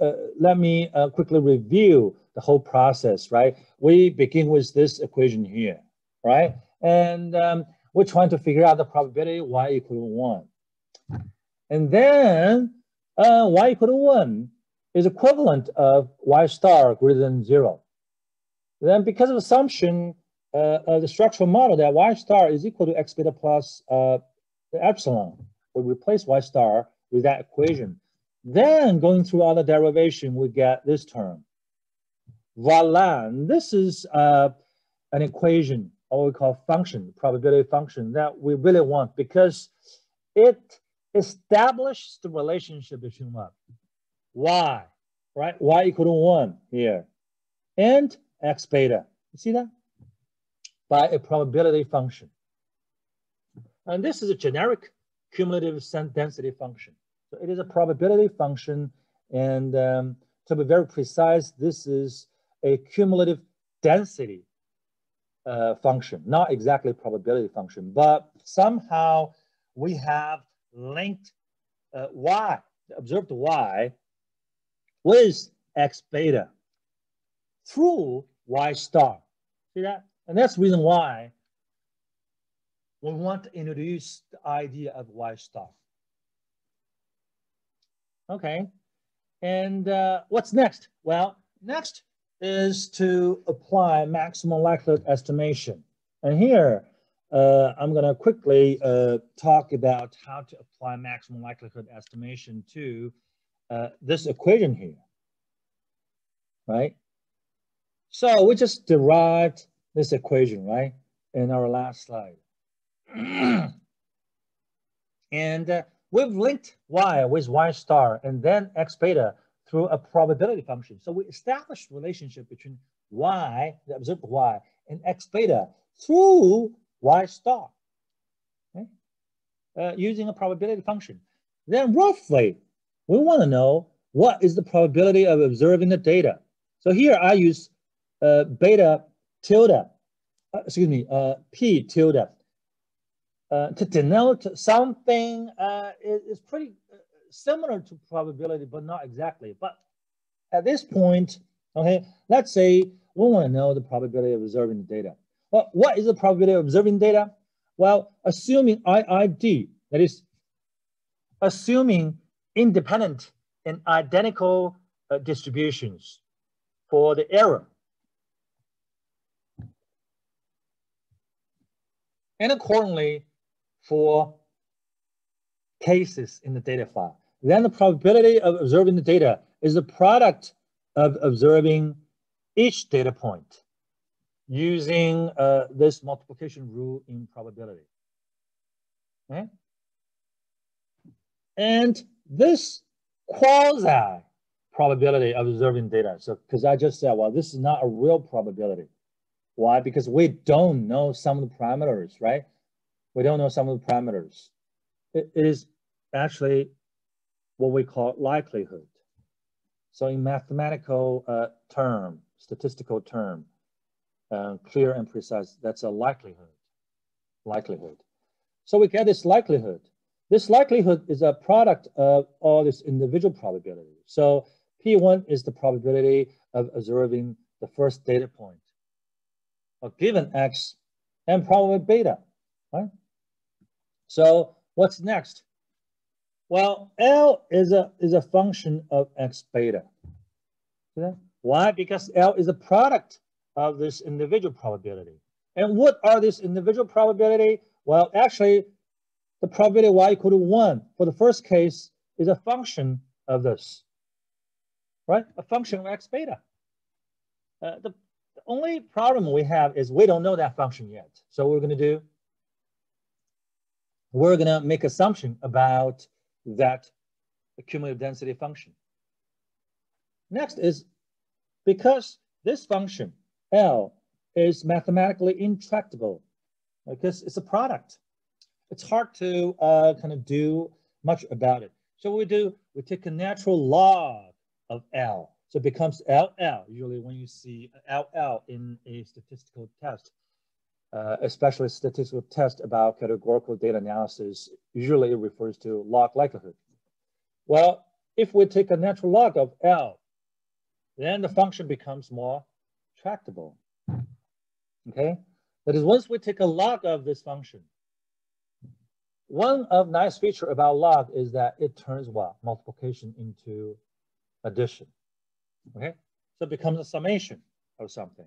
uh, let me uh, quickly review the whole process, right? We begin with this equation here, right? And um, we're trying to figure out the probability y equal to one. And then uh, y equal to one is equivalent of y star greater than zero. Then because of assumption uh, the structural model that y star is equal to x beta plus uh, epsilon, we replace y star with that equation. Then going through all the derivation, we get this term. Voila, and this is uh, an equation, or we call function, probability function that we really want because it establishes the relationship between what? Y, right? Y equal to one here, and x beta. You see that? By a probability function. And this is a generic cumulative density function. So it is a probability function. And um, to be very precise, this is a cumulative density uh, function, not exactly probability function, but somehow we have linked uh, y, observed y, with x beta through y star. See that? And that's the reason why we want to introduce the idea of y star. Okay, and uh, what's next? Well, next is to apply maximum likelihood estimation. And here, uh, I'm going to quickly uh, talk about how to apply maximum likelihood estimation to uh, this equation here, right? So we just derived this equation, right, in our last slide. and uh, we've linked y with y star and then x beta through a probability function. So we established relationship between y, the observed y, and x beta through y star, okay? uh, using a probability function. Then roughly, we want to know what is the probability of observing the data. So here I use uh, beta tilde, uh, excuse me, uh, p tilde, uh, to denote something uh, is, pretty uh, similar to probability, but not exactly. But at this point, okay, let's say we want to know the probability of observing the data. Well, what is the probability of observing data? Well, assuming IID, that is, assuming independent and identical uh, distributions for the error. and accordingly for cases in the data file. Then the probability of observing the data is the product of observing each data point using uh, this multiplication rule in probability. Okay? And this quasi probability of observing data. So, because I just said, well, this is not a real probability. Why? Because we don't know some of the parameters, right? We don't know some of the parameters. It is actually what we call likelihood. So in mathematical uh, term, statistical term, uh, clear and precise, that's a likelihood, likelihood. So we get this likelihood. This likelihood is a product of all this individual probability. So P1 is the probability of observing the first data point a given x and probably beta, right? So what's next? Well, L is a, is a function of x beta. Why? Because L is a product of this individual probability. And what are these individual probability? Well, actually, the probability y equal to 1 for the first case is a function of this, right? A function of x beta. Uh, the the only problem we have is we don't know that function yet. So what we're going to do, we're going to make assumption about that cumulative density function. Next is because this function, L, is mathematically intractable because it's a product. It's hard to uh, kind of do much about it. So what we do, we take a natural log of L. So it becomes LL, usually when you see LL in a statistical test, uh, especially statistical test about categorical data analysis, usually refers to log likelihood. Well, if we take a natural log of L, then the function becomes more tractable. Okay, that is once we take a log of this function, one of nice feature about log is that it turns what? Multiplication into addition. Okay, so it becomes a summation of something.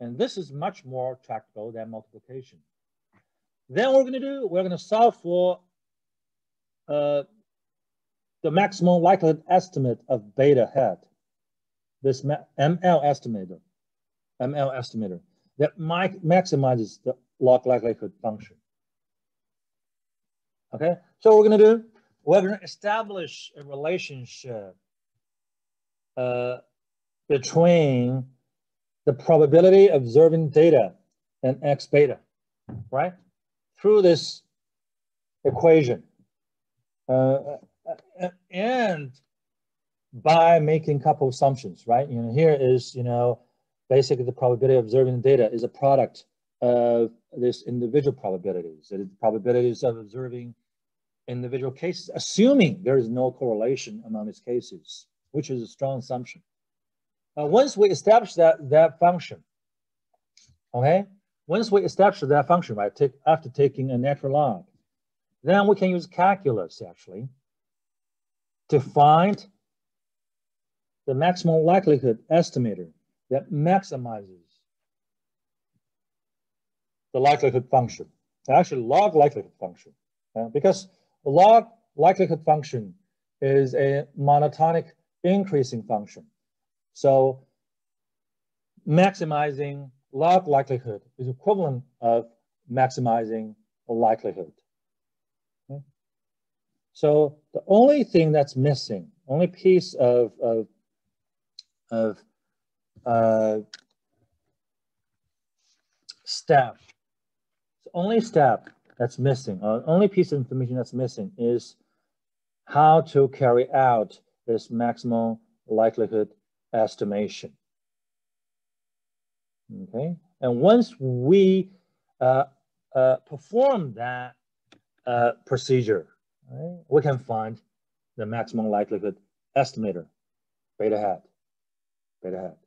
And this is much more tractable than multiplication. Then what we're going to do, we're going to solve for uh, the maximum likelihood estimate of beta hat, this ML estimator, ML estimator, that maximizes the log likelihood function. Okay, so what we're going to do, we're going to establish a relationship uh, between the probability of observing data and x beta, right? Through this equation. Uh, uh, and by making a couple of assumptions, right? You know, here is, you know, basically the probability of observing data is a product of this individual probabilities, the probabilities of observing individual cases, assuming there is no correlation among these cases, which is a strong assumption. Uh, once we establish that, that function, okay, once we establish that function, right, take, after taking a natural log, then we can use calculus actually to find the maximum likelihood estimator that maximizes the likelihood function, actually log likelihood function, uh, because log likelihood function is a monotonic increasing function. So maximizing log likelihood is equivalent of maximizing likelihood. Okay? So the only thing that's missing, only piece of, of, of uh, step, the only step that's missing, or only piece of information that's missing is how to carry out this maximum likelihood estimation. Okay, and once we uh, uh, perform that uh, procedure, right, we can find the maximum likelihood estimator, beta hat, beta hat.